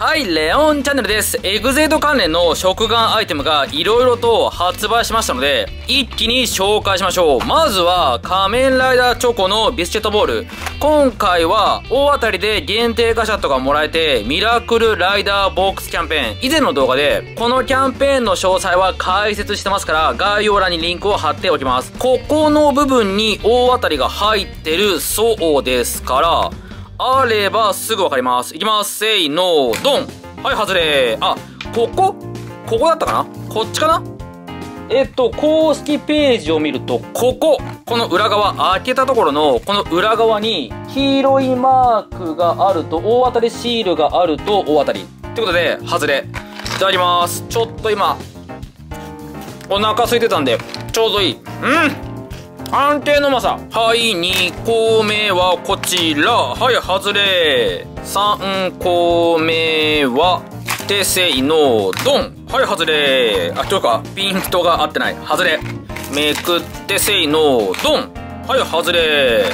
はい、レオンチャンネルです。エグゼイド関連の食玩アイテムが色々と発売しましたので、一気に紹介しましょう。まずは、仮面ライダーチョコのビスケットボール。今回は、大当たりで限定ガシャットがもらえて、ミラクルライダーボックスキャンペーン。以前の動画で、このキャンペーンの詳細は解説してますから、概要欄にリンクを貼っておきます。ここの部分に大当たりが入ってるそうですから、あればすぐわかります。いきます。せいの、ドンはい、外れあ、ここ？ここだったかな？こっちかな？えっと、公式ページを見ると、こここの裏側、開けたところの、この裏側に、黄色いマークがあると、大当たりシールがあると大当たり。ってことで、外れ。いただきます。ちょっと今、お腹空いてたんで、ちょうどいい。うん安定のまさはい2個目はこちら。はい外れ。3個目は手製のドン。はい外れ。あちょっとか。ピントが合ってない。外れ。めくってせいのドン。はい外れ。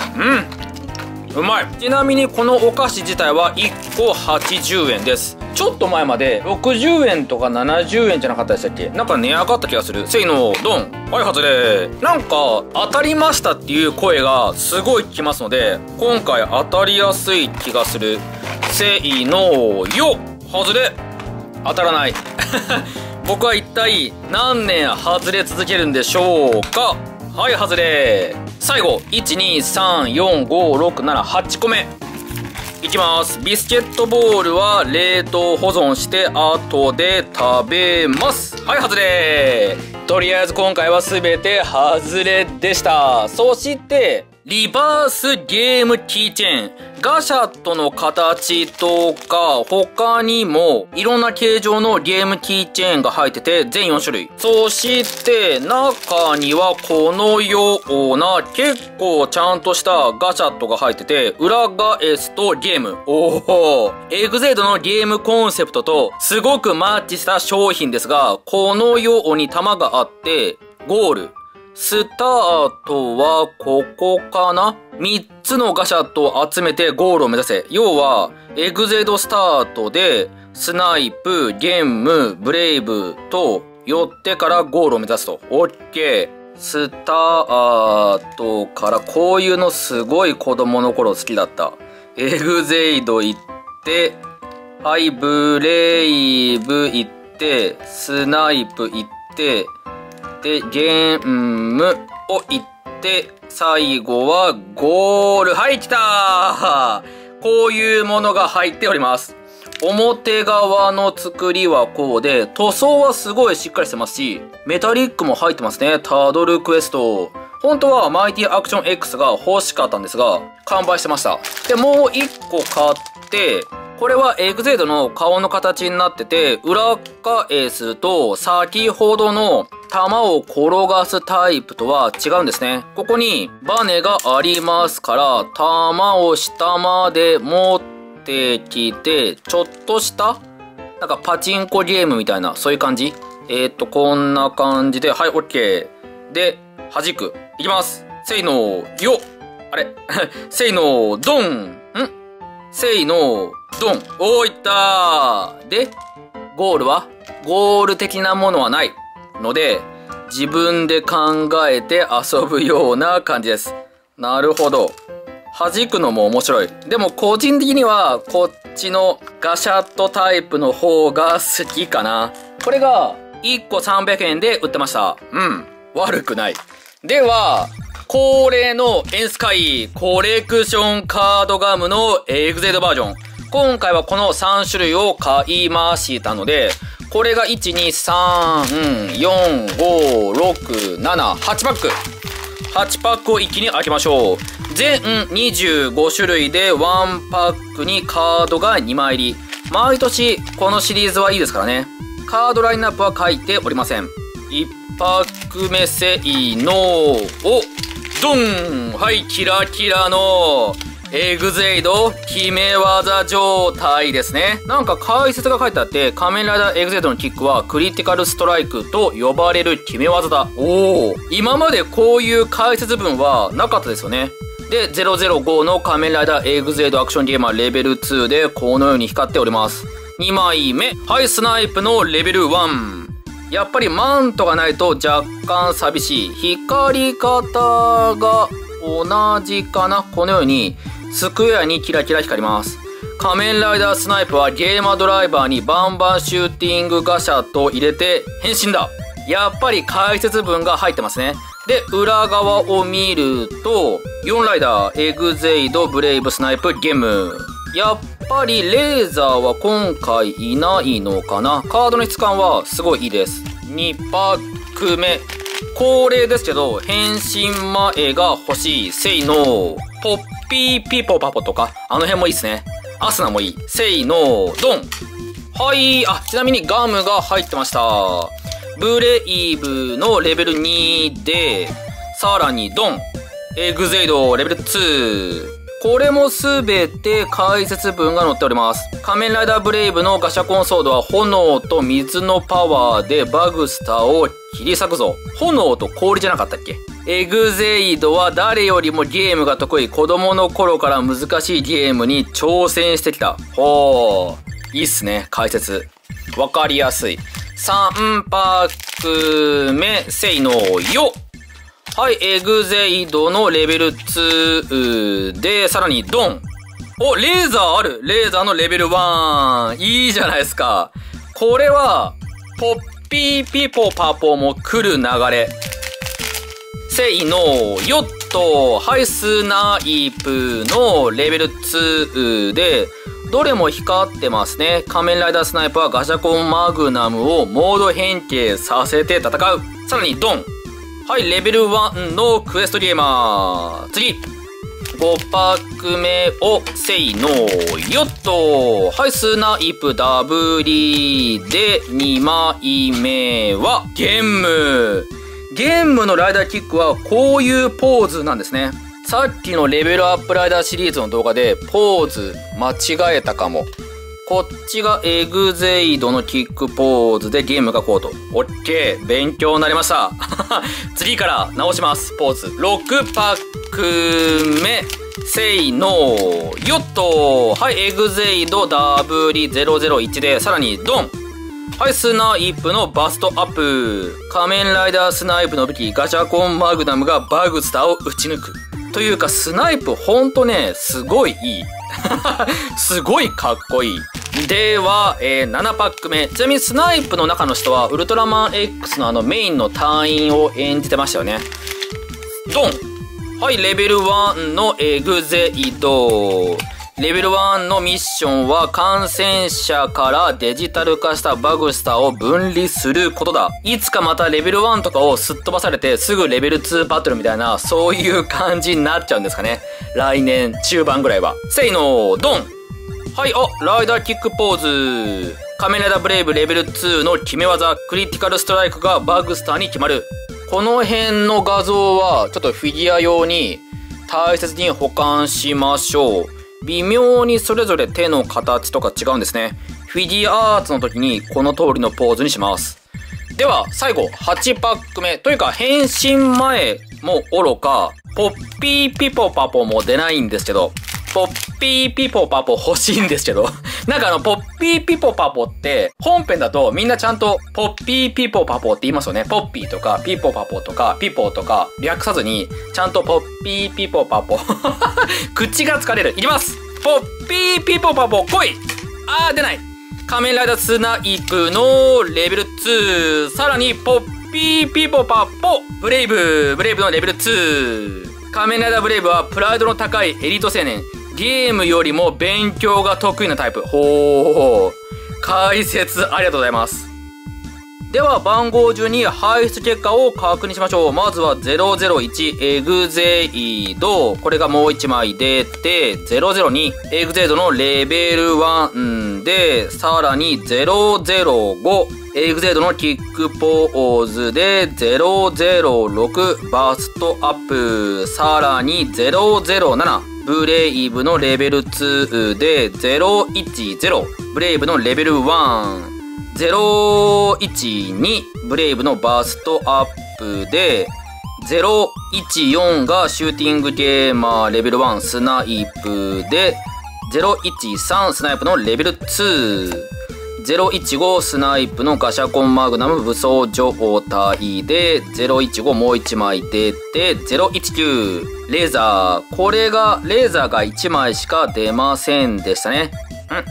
うん。うまい。ちなみにこのお菓子自体は1個80円です。ちょっと前まで60円とか70円じゃなかったでしたっけ？なんか値上がった気がする。せいのドン。はい外れ。なんか当たりましたっていう声がすごい聞きますので今回当たりやすい気がする。せいのよ。外れ。当たらない。僕は一体何年外れ続けるんでしょうか？はい外れ。最後。1234567個目。いきます。ビスケットボールは冷凍保存して後で食べます。はい外れ。とりあえず今回は全て外れでした。そしてリバースゲームキーチェーン。ガシャットの形とか、他にも、いろんな形状のゲームキーチェーンが入ってて、全4種類。そして、中にはこのような、結構ちゃんとしたガシャットが入ってて、裏返すとゲーム。おおエグゼイドのゲームコンセプトと、すごくマッチした商品ですが、このように弾があって、ゴール。スタートはここかな ?3 つのガシャットを集めてゴールを目指せ。要は、エグゼドスタートで、スナイプ、ゲンム、ブレイブと寄ってからゴールを目指すと。オッケー。スタートからこういうのすごい子供の頃好きだった。エグゼイド行って、はい、ブレイブ行って、スナイプ行って、で、ゲームを行って、最後はゴール。はい、来たこういうものが入っております。表側の作りはこうで、塗装はすごいしっかりしてますし、メタリックも入ってますね。タドルクエスト。本当はマイティアクション X が欲しかったんですが、完売してました。で、もう一個買って、これはエグゼイドの顔の形になってて、裏返すと先ほどの弾を転がすタイプとは違うんですね。ここにバネがありますから、弾を下まで持ってきて、ちょっとしたなんかパチンコゲームみたいな、そういう感じえー、っと、こんな感じで、はい、オッケー。で、弾く。いきます。せいのよあれ せいのドンん？せいのドンおーいったーで、ゴールは？ゴール的なものはない。ので、自分で考えて遊ぶような感じです。なるほど。弾くのも面白い。でも個人的にはこっちのガシャットタイプの方が好きかな。これが1個300円で売ってました。うん。悪くない。では、恒例のエンスカイコレクションカードガムのエグゼドバージョン。今回はこの3種類を買いましたので、これが1,2,3,4,5,6,7,8パック。8パックを一気に開けましょう。全25種類で1パックにカードが2枚入り。毎年このシリーズはいいですからね。カードラインナップは書いておりません。1パック目せいのおドンはいキラキラのエグゼイド決め技状態ですね。なんか解説が書いてあって、仮面ライダーエグゼイドのキックはクリティカルストライクと呼ばれる決め技だ。おお。今までこういう解説文はなかったですよね。で、005の仮面ライダーエグゼイドアクションゲーマーレベル2でこのように光っております。2枚目。はい、スナイプのレベル1。やっぱりマントがないと若干寂しい。光り方が同じかなこのように、スクエアにキラキラ光ります。仮面ライダースナイプはゲーマドライバーにバンバンシューティングガシャと入れて変身だやっぱり解説文が入ってますね。で、裏側を見ると、4ライダー、エグゼイド、ブレイブ、スナイプ、ゲーム。やっぱりレーザーは今回いないのかなカードの質感はすごいいいです。2パック目。恒例ですけど、変身前が欲しい、セイの、ポッピーピーポーパポとか、あの辺もいいですね。アスナもいい。せーのー、ドン。はい、あ、ちなみにガムが入ってました。ブレイブのレベル2で、さらにドン、エグゼイドレベル2。これもすべて解説文が載っております。仮面ライダーブレイブのガシャコンソードは炎と水のパワーでバグスターを切り裂くぞ。炎と氷じゃなかったっけ？エグゼイドは誰よりもゲームが得意。子供の頃から難しいゲームに挑戦してきた。ほー。いいっすね、解説。わかりやすい。3パック目、せいのよはい、エグゼイドのレベル2で、さらにドンお、レーザーあるレーザーのレベル1。いいじゃないですか。これは、ポッピーピポパポも来る流れ。せいのよっと、ハイスナイプのレベル2で、どれも光ってますね。仮面ライダースナイプはガシャコンマグナムをモード変形させて戦う。さらにドン。はい、レベル1のクエストゲーマー。次。5パック目をせいのよっと。はい、スナイプダブリで2枚目はゲーム。ゲンムのライダーキックはこういうポーズなんですね。さっきのレベルアップライダーシリーズの動画でポーズ間違えたかも。こっちがエグゼイドのキックポーズでゲンムがこうと。オッケー勉強になりました。次から直します。ポーズ。6パック目。せいのよっとはい、エグゼイドダブリ001で、さらにドンはい、スナイプのバストアップ。仮面ライダースナイプの武器、ガチャコンマグナムがバグスターを撃ち抜く。というか、スナイプほんとね、すごいいい。すごいかっこいい。では、えー、7パック目。ちなみにスナイプの中の人は、ウルトラマン X のあのメインの隊員を演じてましたよね。ドンはい、レベル1のエグゼイド。レベル1のミッションは感染者からデジタル化したバグスターを分離することだ。いつかまたレベル1とかをすっ飛ばされてすぐレベル2バトルみたいな、そういう感じになっちゃうんですかね。来年中盤ぐらいは。せいのドンはい、あ、ライダーキックポーズ。仮面ラダブレイブレベル2の決め技、クリティカルストライクがバグスターに決まる。この辺の画像は、ちょっとフィギュア用に大切に保管しましょう。微妙にそれぞれ手の形とか違うんですね。フィギュアアーツの時にこの通りのポーズにします。では、最後、8パック目。というか、変身前も愚か、ポッピーピポパポも出ないんですけど、ポッピーピポパポ欲しいんですけど、なんかあの、ポッピーピポパポって、本編だとみんなちゃんと、ポッピーピポパポって言いますよね。ポッピーとか、ピポパポとか、ピポとか、略さずに、ちゃんとポッピーピポパポ。口が疲れる。いきますポッピーピポパポ、来いあー、出ない仮面ライダースナイプのレベル2。さらに、ポッピーピポパポ、ブレイブ、ブレイブのレベル2。仮面ライダーブレイブはプライドの高いエリート青年。ゲームよりも勉強が得意なタイプ。ほー。解説ありがとうございます。では番号順に排出結果を確認しましょう。まずは001エグゼイド。これがもう1枚出て、002エグゼイドのレベル1で、さらに005エグゼイドのキックポーズで006バストアップ。さらに007ブレイブのレベル2で010ブレイブのレベル1012ブレイブのバーストアップで。014がシューティングゲーマーレベル1スナイプで。013スナイプのレベル2 015スナイプのガシャコンマグナム武装状態で、015もう1枚出て、019レーザー。これが、レーザーが1枚しか出ませんでしたね。ん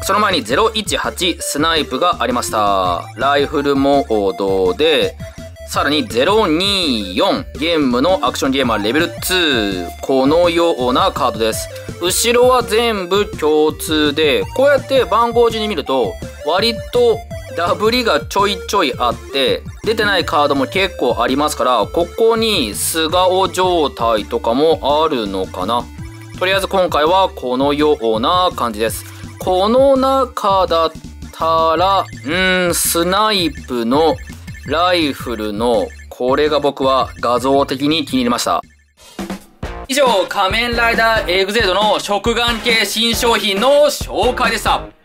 その前に018スナイプがありました。ライフルモードで、さらに024ゲームのアクションゲームはレベル2。このようなカードです。後ろは全部共通で、こうやって番号順に見ると、割とダブりがちょいちょいあって、出てないカードも結構ありますから、ここに素顔状態とかもあるのかな。とりあえず今回はこのような感じです。この中だったら、うん、スナイプのライフルの、これが僕は画像的に気に入りました。以上、仮面ライダーエグゼードの食玩系新商品の紹介でした。